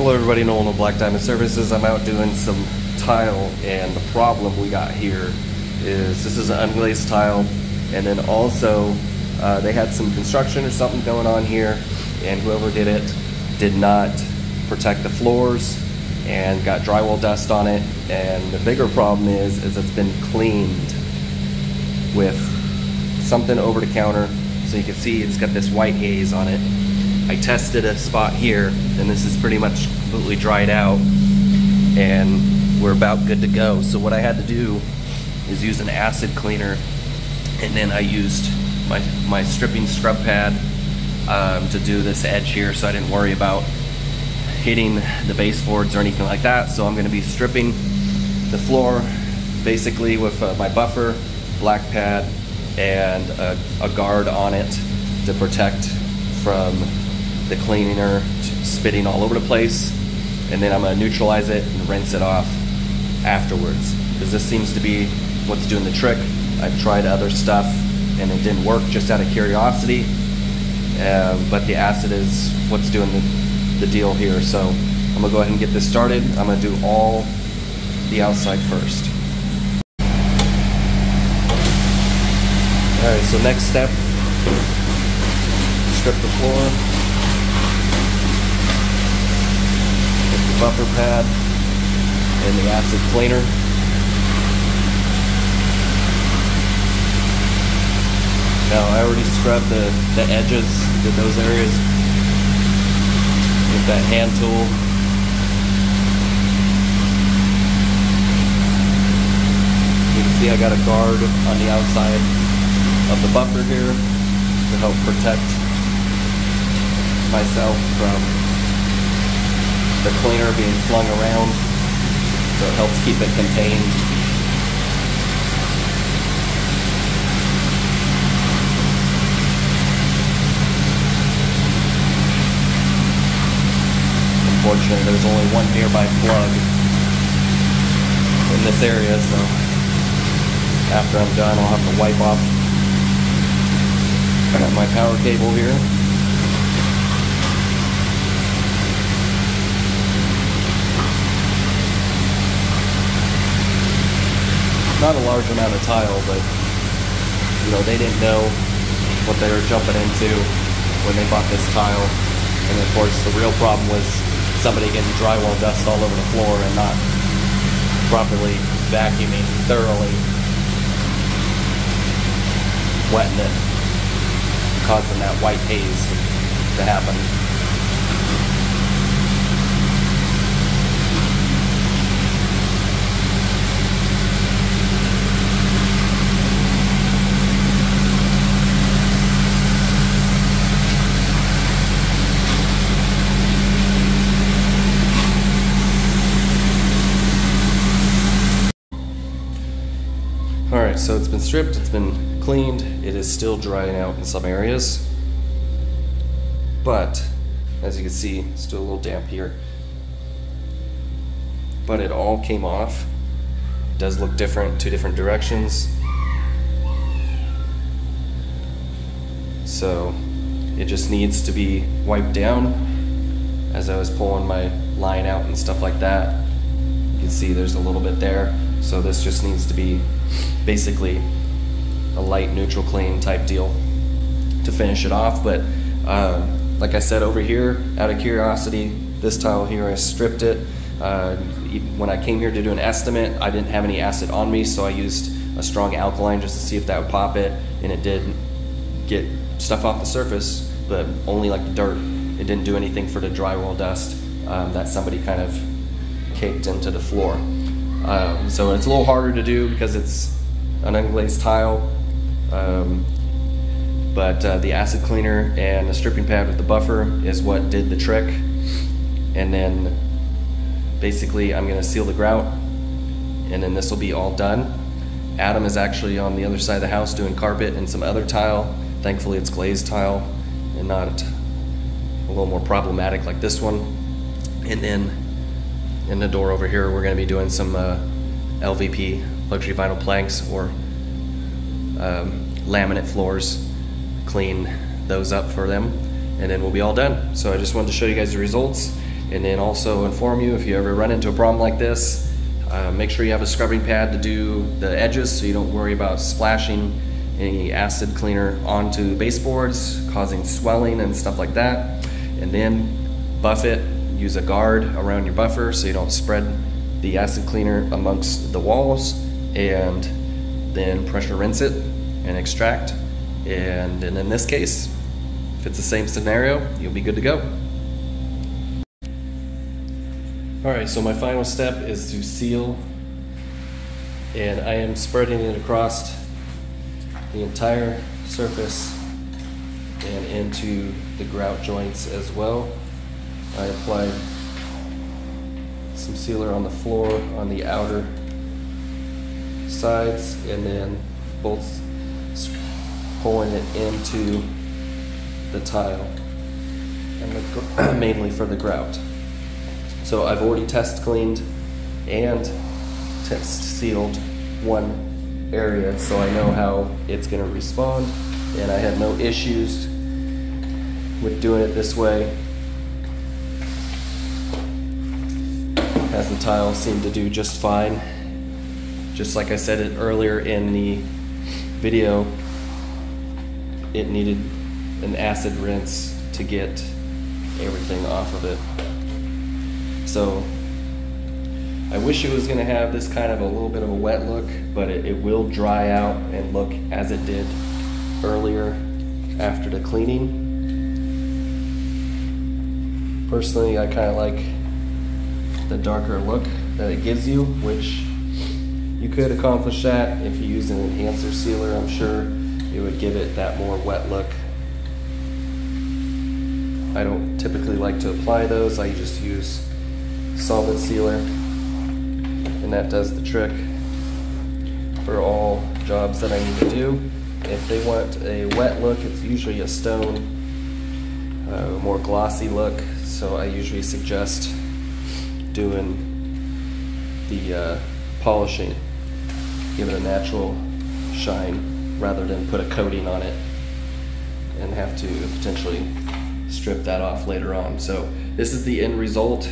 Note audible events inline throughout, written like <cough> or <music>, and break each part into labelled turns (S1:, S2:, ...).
S1: Hello everybody, Nolan of Black Diamond Services. I'm out doing some tile and the problem we got here is this is an unglazed tile and then also uh, they had some construction or something going on here and whoever did it did not protect the floors and got drywall dust on it and the bigger problem is is it's been cleaned with something over the counter so you can see it's got this white haze on it I tested a spot here and this is pretty much completely dried out and we're about good to go so what I had to do is use an acid cleaner and then I used my, my stripping scrub pad um, to do this edge here so I didn't worry about hitting the baseboards or anything like that. So I'm gonna be stripping the floor basically with uh, my buffer, black pad, and a, a, guard on it to protect from the cleaner spitting all over the place. And then I'm gonna neutralize it and rinse it off afterwards. Because this seems to be what's doing the trick. I've tried other stuff and it didn't work just out of curiosity. Uh, but the acid is what's doing the the deal here. So I'm gonna go ahead and get this started. I'm gonna do all the outside first. All right, so next step, strip the floor, with the buffer pad and the acid cleaner. Now I already scrubbed the, the edges, did those areas with that hand tool. You can see I got a guard on the outside of the buffer here to help protect myself from the cleaner being flung around so it helps keep it contained. Unfortunately there's only one nearby plug in this area so after I'm done I'll have to wipe off <clears throat> my power cable here not a large amount of tile but you know they didn't know what they were jumping into when they bought this tile and of course the real problem was somebody getting drywall dust all over the floor and not properly vacuuming thoroughly, wetting it, causing that white haze to happen. So it's been stripped, it's been cleaned, it is still drying out in some areas. But, as you can see, still a little damp here. But it all came off. It does look different, two different directions. So, it just needs to be wiped down as I was pulling my line out and stuff like that. You can see there's a little bit there. So this just needs to be basically a light neutral clean type deal to finish it off. But uh, like I said over here, out of curiosity, this tile here, I stripped it. Uh, when I came here to do an estimate, I didn't have any acid on me, so I used a strong alkaline just to see if that would pop it, and it did get stuff off the surface, but only like dirt. It didn't do anything for the drywall dust um, that somebody kind of caked into the floor. Um, so it's a little harder to do because it's an unglazed tile. Um, but uh, the acid cleaner and the stripping pad with the buffer is what did the trick. And then basically I'm gonna seal the grout and then this will be all done. Adam is actually on the other side of the house doing carpet and some other tile. Thankfully it's glazed tile and not a little more problematic like this one. And then in the door over here, we're going to be doing some uh, LVP, luxury vinyl planks, or um, laminate floors, clean those up for them, and then we'll be all done. So I just wanted to show you guys the results. and then also inform you if you ever run into a problem like this. Uh, make sure you have a scrubbing pad to do the edges so you don't worry about splashing any acid cleaner onto baseboards, causing swelling and stuff like that. And then buff it, use a guard around your buffer so you don't spread the acid cleaner amongst the walls, and then pressure rinse it and extract. And, and in this case, if it's the same scenario, you'll be good to go. All right, so my final step is to seal, and I am spreading it across the entire surface and into the grout joints as well. I applied some sealer on the floor on the outer sides and then bolts pulling it into the tile and the, <clears throat> mainly for the grout. So I've already test cleaned and test sealed one area so I know how it's going to respond and I had no issues with doing it this way as the tile seemed to do just fine just like I said it earlier in the video it needed an acid rinse to get everything off of it so I wish it was going to have this kind of a little bit of a wet look, but it, it will dry out and look as it did earlier after the cleaning. Personally, I kind of like the darker look that it gives you, which you could accomplish that if you use an enhancer sealer. I'm sure it would give it that more wet look. I don't typically like to apply those. I just use solvent sealer and that does the trick for all jobs that I need to do. If they want a wet look, it's usually a stone, uh, more glossy look, so I usually suggest doing the uh, polishing, give it a natural shine rather than put a coating on it and have to potentially strip that off later on. So this is the end result.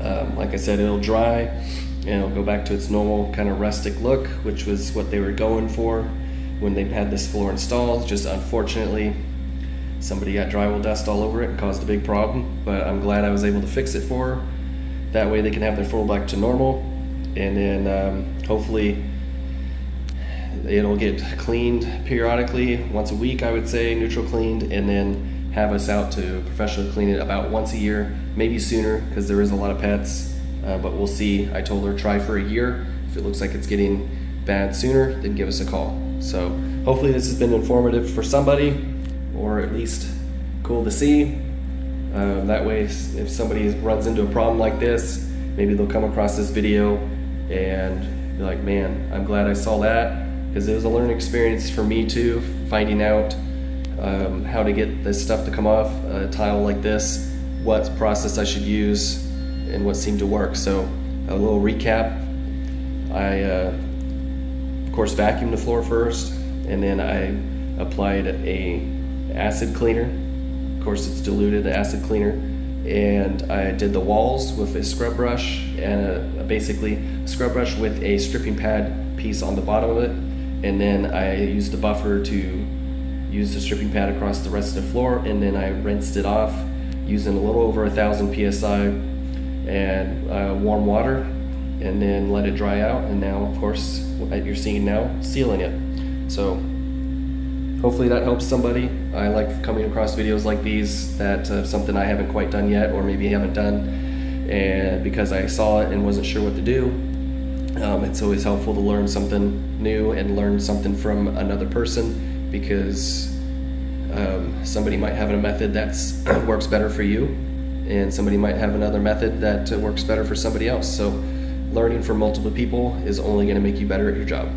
S1: Um, like I said, it'll dry and it'll go back to its normal kind of rustic look, which was what they were going for when they had this floor installed. Just unfortunately, somebody got drywall dust all over it and caused a big problem, but I'm glad I was able to fix it for her. That way they can have their floor back to normal and then um, hopefully it'll get cleaned periodically, once a week I would say, neutral cleaned, and then have us out to professionally clean it about once a year maybe sooner because there is a lot of pets, uh, but we'll see. I told her try for a year. If it looks like it's getting bad sooner, then give us a call. So hopefully this has been informative for somebody, or at least cool to see. Uh, that way, if somebody runs into a problem like this, maybe they'll come across this video and be like, man, I'm glad I saw that because it was a learning experience for me too, finding out um, how to get this stuff to come off a tile like this what process I should use and what seemed to work. So a little recap. I, uh, of course, vacuumed the floor first, and then I applied a acid cleaner. Of course, it's diluted acid cleaner, and I did the walls with a scrub brush and a, a basically a scrub brush with a stripping pad piece on the bottom of it, and then I used the buffer to use the stripping pad across the rest of the floor, and then I rinsed it off using a little over a thousand psi and uh, warm water and then let it dry out. And now of course what you're seeing now sealing it. So hopefully that helps somebody I like coming across videos like these that uh, something I haven't quite done yet or maybe haven't done and because I saw it and wasn't sure what to do um, it's always helpful to learn something new and learn something from another person because um, somebody might have a method that <clears throat> works better for you, and somebody might have another method that uh, works better for somebody else. So learning from multiple people is only going to make you better at your job.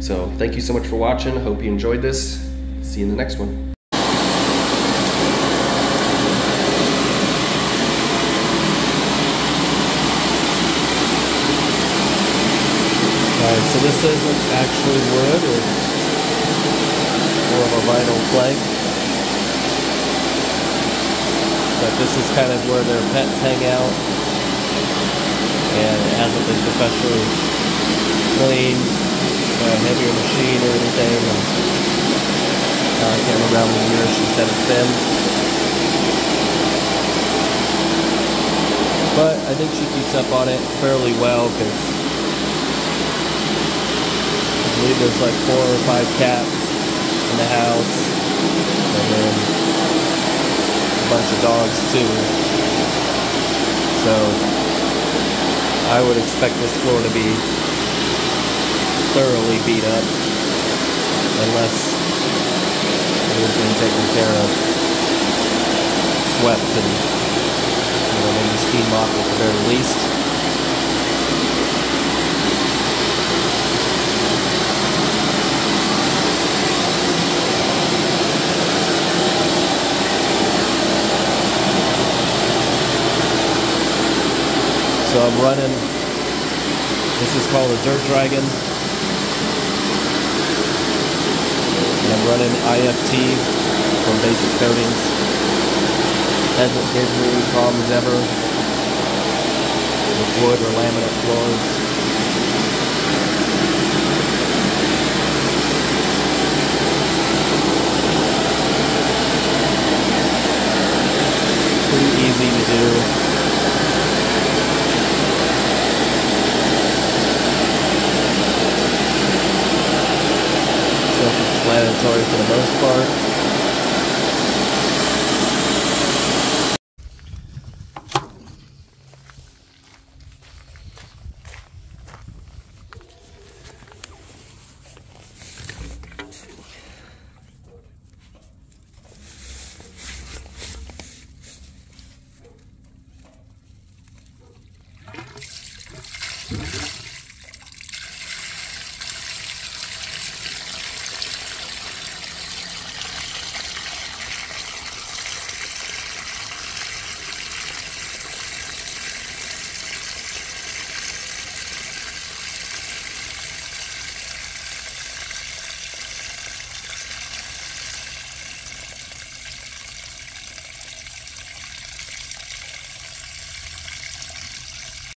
S1: So thank you so much for watching. Hope you enjoyed this. See you in the next one. Alright, so this isn't actually wood more of a vinyl plank. But this is kind of where their pets hang out. And it hasn't been professionally cleaned, a heavier machine or anything. And, uh, I can't remember how many years she said it's been. But I think she keeps up on it fairly well because I believe there's like four or five cats in the house. And then a bunch of dogs too. So I would expect this floor to be thoroughly beat up unless it has been taken care of, swept and you know, maybe steam mopped at the very least. So I'm running, this is called a Dirt Dragon. And I'm running IFT from Basic Coatings. Hasn't given me any problems ever with wood or laminate floors.